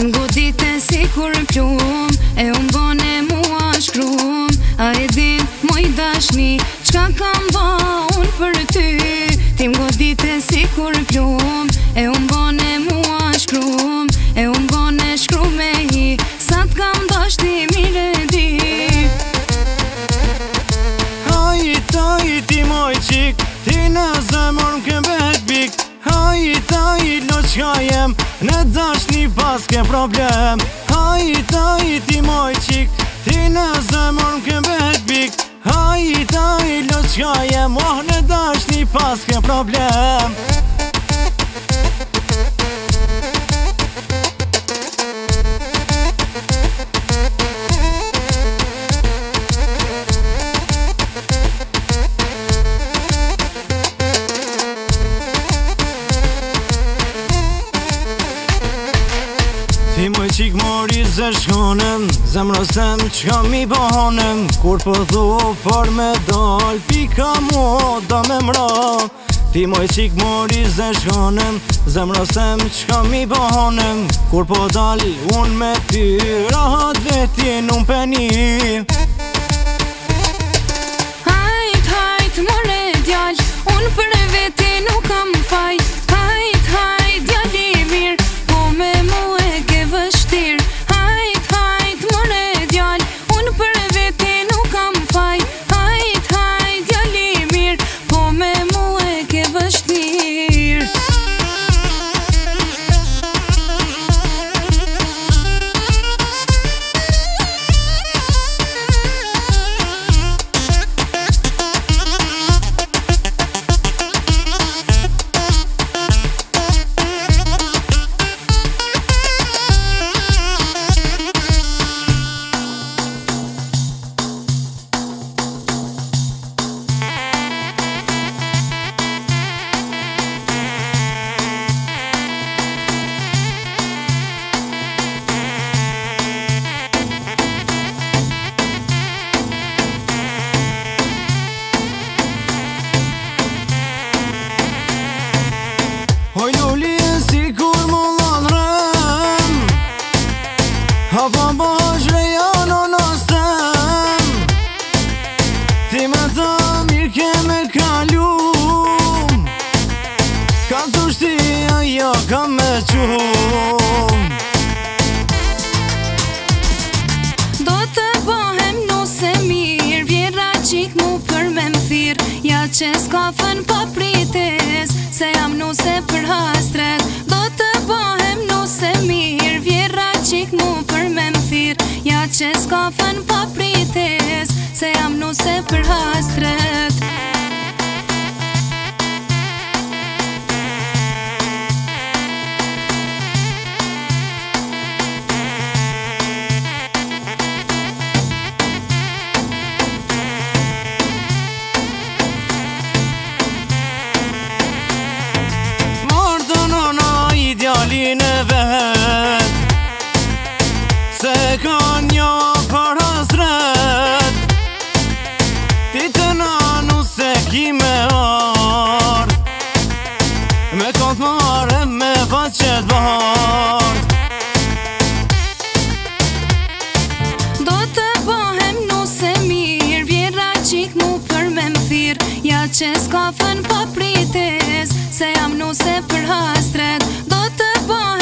Kim godit e si kur pjum E unë bone mua shkrum A e dim moj dashni Qka kam ba unë për ty Tim godit e si kur pjum dash një pas ke problem Hajt, hajt i moj qik Ti në zëmër më këmbe të bik Hajt, hajt lo qka jem Oh, në dash një pas ke problem Hajt, hajt i moj qik Ti më qik mori zë shkonëm Zemrosem që ka mi bëhonëm Kur për po dhu për me dal Pika mu da me mra Ti më qik mori zë shkonëm Zemrosem që ka mi bëhonëm Kur për po dal unë me ty Rahat vetjen unë për një kam me qum Do të bohem nëse mirë Vjera qik mu për me më thirë Ja që s'ka fën pa prites Se jam nëse për hastret Do të bohem nëse mirë Vjera qik mu për me më thirë Ja që s'ka fën pa prites Se jam nëse për hastret Muzika që s'ka fën për po prites Se jam nuse për hastret Do të bëhë